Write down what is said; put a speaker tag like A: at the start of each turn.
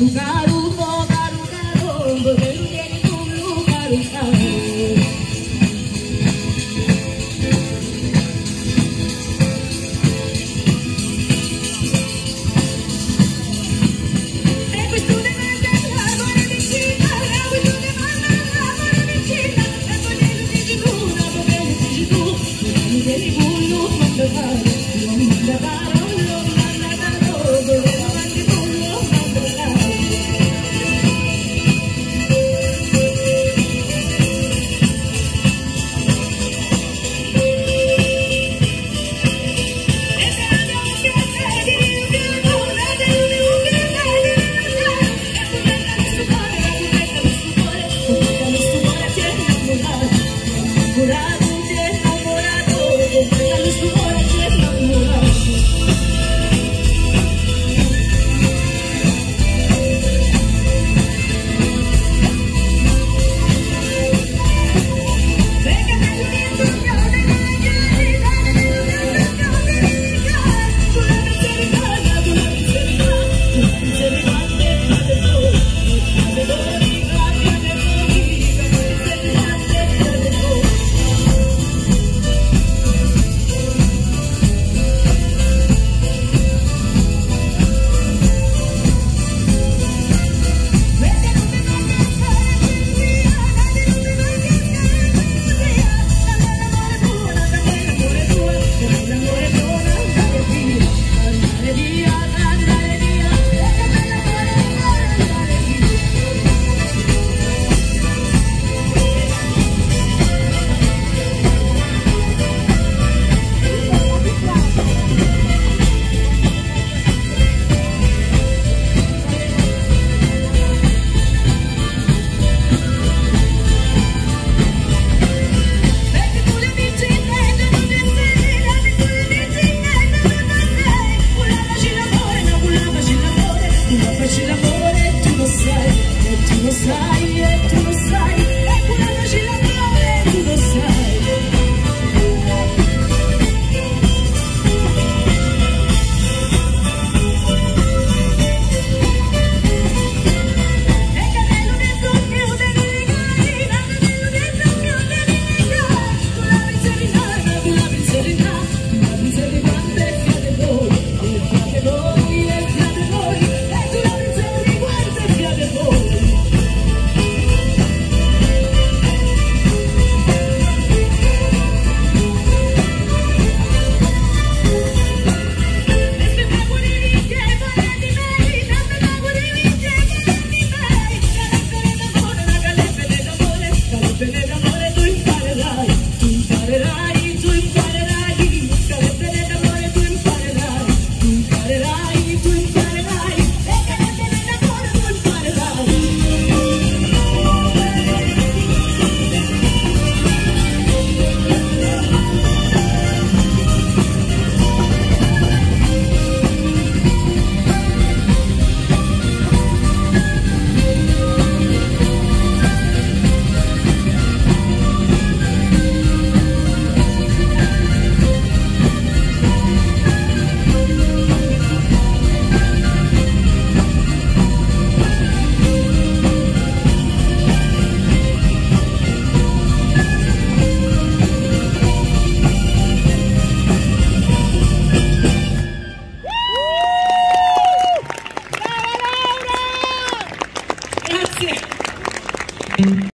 A: lugar uno más legal.